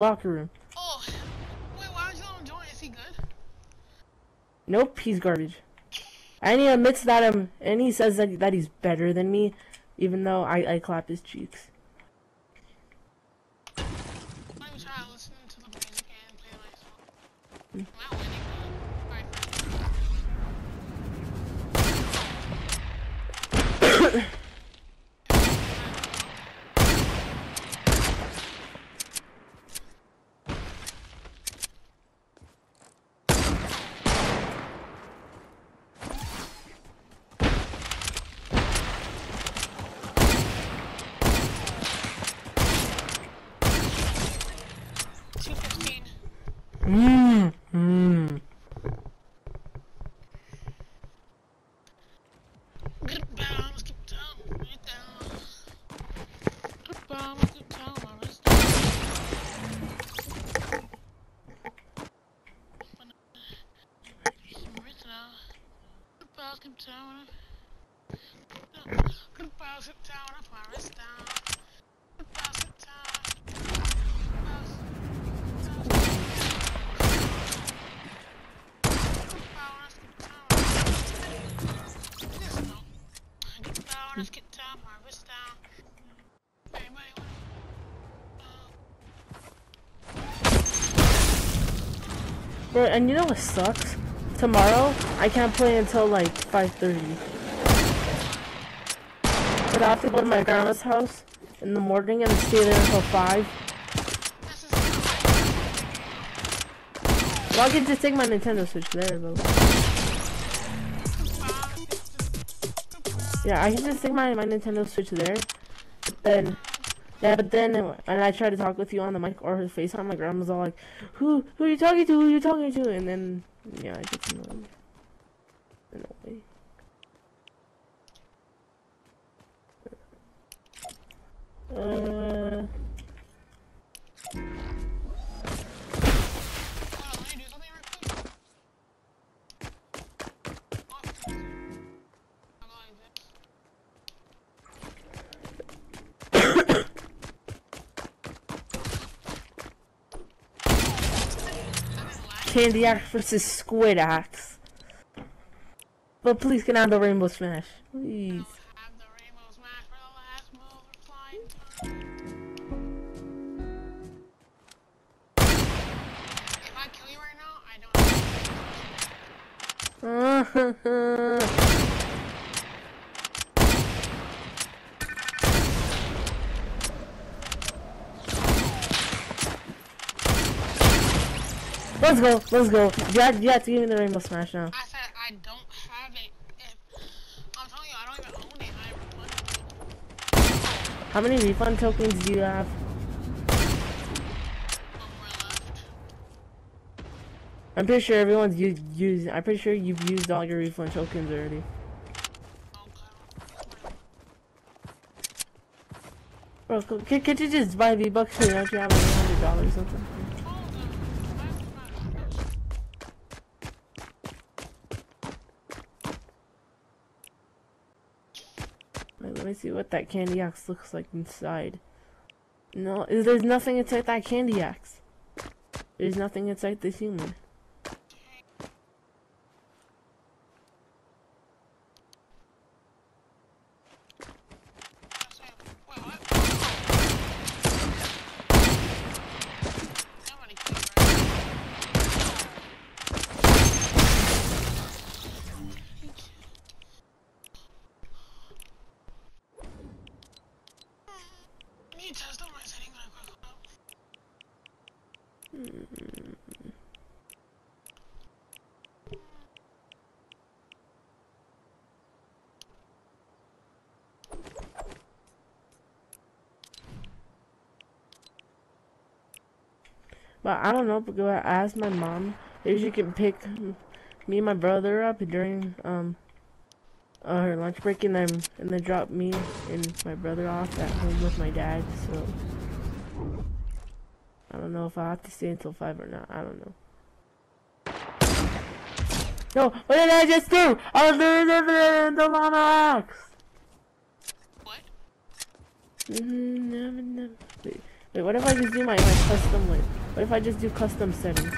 locker room. Oh, wait, why you on joint? Is he good? Nope, he's garbage. And he admits that um, and he says that that he's better than me, even though I I clap his cheeks. Let me try to listen to the music and play my song. I'm not winning, though. Alright. Two fifteen. Mmm. Mmm. Good bounce, keep down, right down. Good bounce, keep down, my wrist down. My wrist down. Good bounce, keep down. Good bounce, keep down, my wrist down. Good bounce, keep down. Good bounce. Good bounce, keep down. Yes, no. Get down, let's get down, my wrist down. Anybody want Bro, and you know what sucks? Tomorrow I can't play until like 5:30. I have to go to my grandma's house in the morning and stay there until 5. This is Well, I can just take my Nintendo Switch there, though. Yeah, I can just take my, my Nintendo Switch there. But then, yeah, but then when I try to talk with you on the mic or his FaceTime, my grandma's all like, "Who who are you talking to? Who are you talking to?" And then, yeah, I get annoyed. In a way. Uh, Hold on, let me do something real quick. Oh. I'm going Uh, this. Candy Axe versus Squid Axe. But please get out the Rainbow Smash. Please. let's go, let's go. You have, you have to give me the Rainbow Smash now. I said I don't have it. I'm telling you, I don't even own it. I refund it. How many refund tokens do you have? I'm pretty sure everyone's used, used I'm pretty sure you've used all your refund tokens already. Bro, can, you just buy V-Bucks so don't have like hundred dollars or something? Wait, let me see what that candy axe looks like inside. No, there's nothing inside that candy axe. There's nothing inside this human. Wait, what? Somebody killed right? Need to test out my setting really quick. But I don't know because I asked my mom if she can pick me and my brother up during um uh, her lunch break and then and then drop me and my brother off at home with my dad. So I don't know if I have to stay until five or not. I don't know. No, what did I just do? I was doing the the X. What? Mm, never, never. Wait, Wait, what if I just do my, my custom wait? What if I just do custom settings?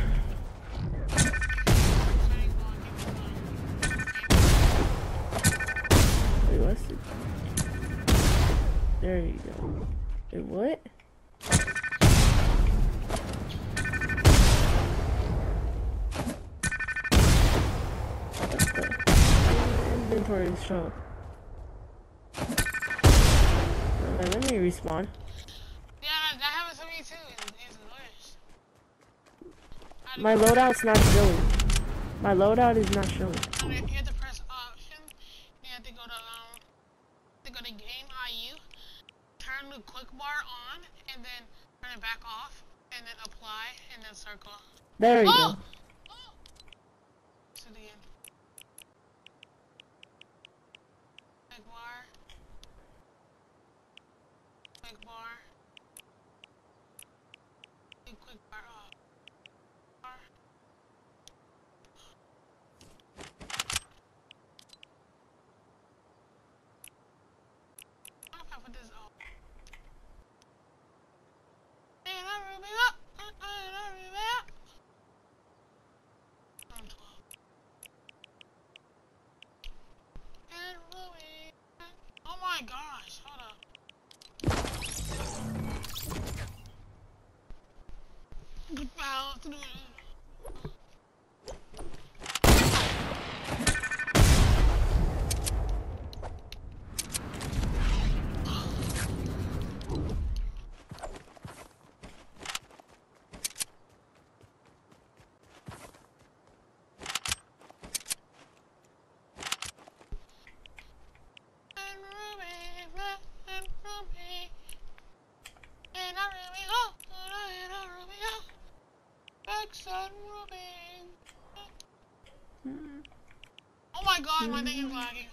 go. Wait, what? What the? Inventory show. Uh, let me respawn. Yeah, that happens to me too. It's, it's worse. My loadout's not showing. My loadout is not showing. You have to press option. You have to go to um, to go to game IU, turn the quick bar on, and then turn it back off, and then apply, and then circle. There you Oh! go. Oh! To the end. Quick bar. Quick bar. Big quick bar off. Bar. I don't know if I put this on. And I Ruby up. And I Ruby up. I'm 12. And Ruby. Oh my gosh, hold up. Wow, let's do it. And Ruby, and Ruby. And I Ruby, oh, and I Ruby, oh. Max and Ruby. Oh my thing is lagging.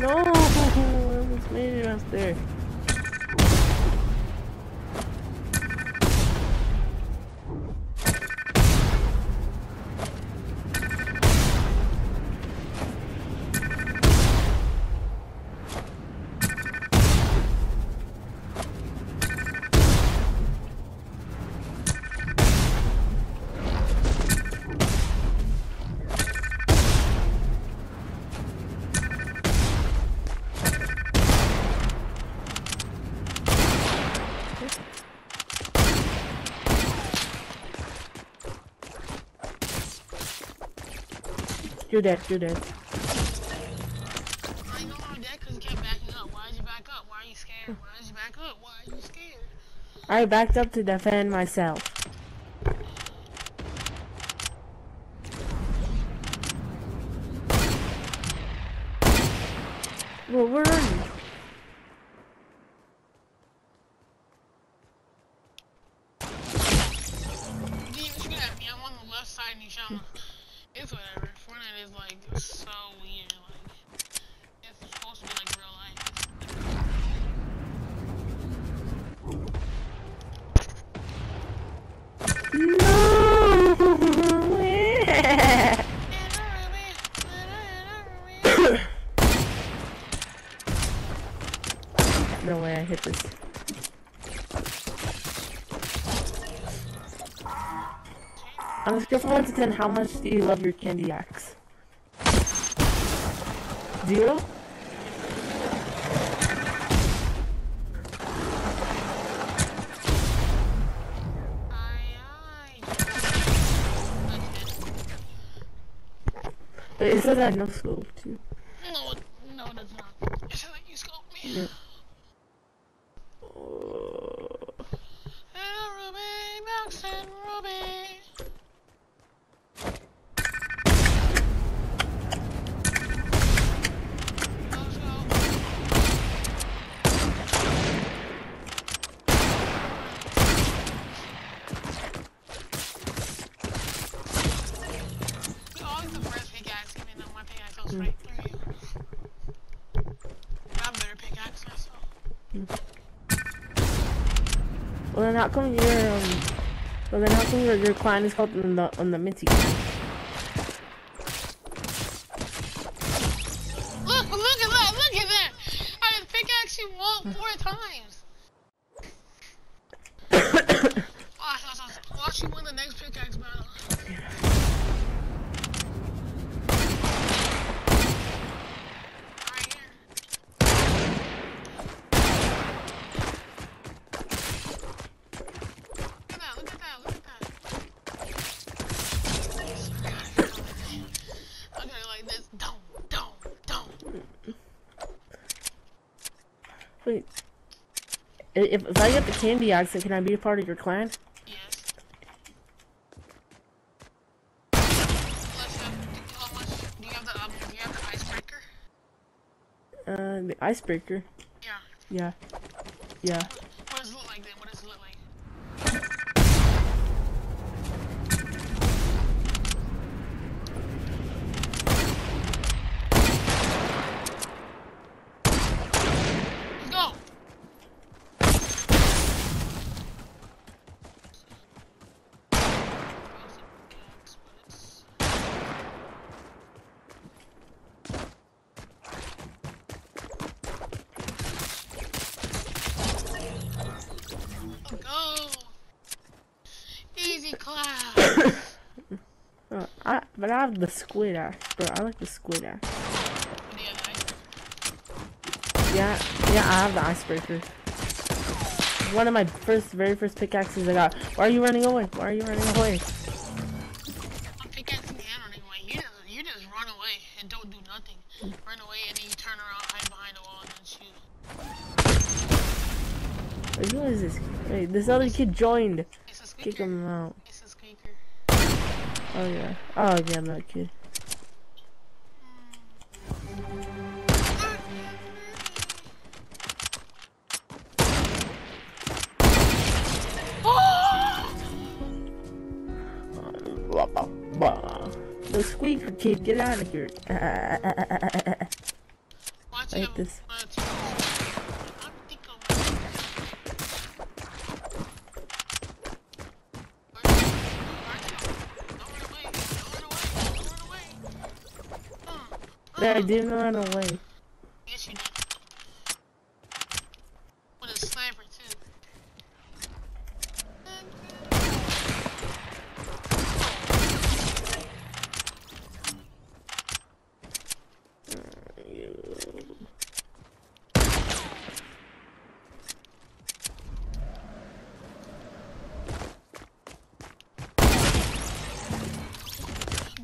No, I almost made it out there. You're dead, you're dead. I know I'm dead because you kept backing up. Why did you back up? Why are you scared? Why did you back up? Why are you scared? I backed up to defend myself. Well, where are you? You didn't shoot at me. I'm on the left side and you shot me. It's whatever. Fortnite is like so weird. Like it's supposed to be like real life. No! And I Ruby, and I Ruby. no way I hit this. On a scale from 1 to 10, how much do you love your candy axe? Zero? Aye, aye. But it says I have no scope too. No, no, it does not. It says that you scoped me. Yeah. Oh. And Ruby, Max and Ruby. Let's go. Then how come your um well then how come your, your clan is called on the on the Minty clan? Look, look at that, look at that! I have pickaxe you wall four times. watch, watch, watch. Watch you win the next pickaxe battle. Right here. Look at that, look at that, look at that. I'm gonna like this. Don't, don't, don't. Wait. If, if I get the candy accent, can I be a part of your clan? Yes. Let's go. How much? Do you have the um? Do you have the icebreaker? Uh, the icebreaker. Yeah. Yeah. Yeah. What does it look like then? What does it look like? Let's go. Go. Easy class. I but I have the squid axe, bro. I like the squid axe. Yeah, yeah, I have the icebreaker. One of my first, very first pickaxes I got. Why are you running away? Why are you running away? I'm pickaxing and running away. You just, you just run away and don't do nothing. Run away and then you turn around, hide behind a wall, and then shoot. Wait, who is this? Wait, this other kid joined. Kick him out. It's a. Oh yeah. Oh yeah, that kid. The squeaker kid, get out of here. Watch Like him. this. Watch him. I'm thinking- Don't run away. Don't run away. Don't run away. Uh, I didn't run away. Yes, you did. With a sniper, too.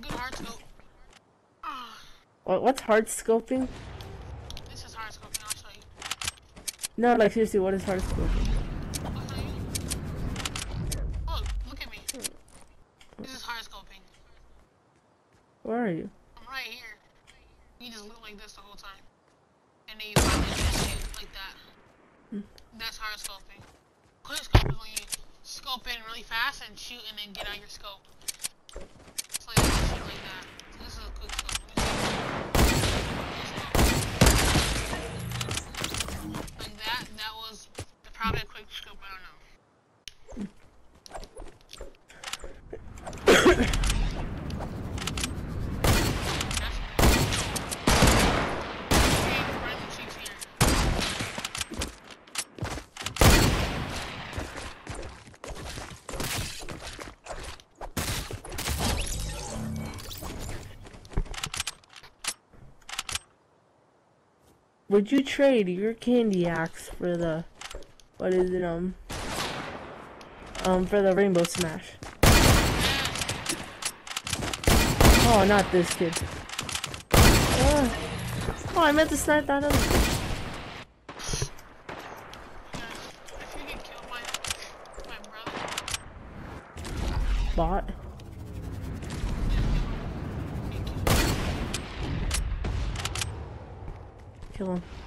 Good hard scope. Ah, What, what's hard scoping? this is hard scoping, I'll show you. No, like seriously, what is hard scoping? I'll show you. Look, look at me. This is hard scoping. Where are you? I'm right here. You just look like this the whole time. And then you finally just shoot like that. That's hard scoping. Quick scope is when you scope in really fast and shoot and then get out your scope. So you just shoot like that. So this is a quick scope. Like that, that was probably a quick scope, I don't know. Would you trade your candy axe for the what is it um um for the rainbow smash? Oh, not this kid. Ah. Oh, I meant to snipe that other. kid. If you get killed by my brother, Bot. Kill him.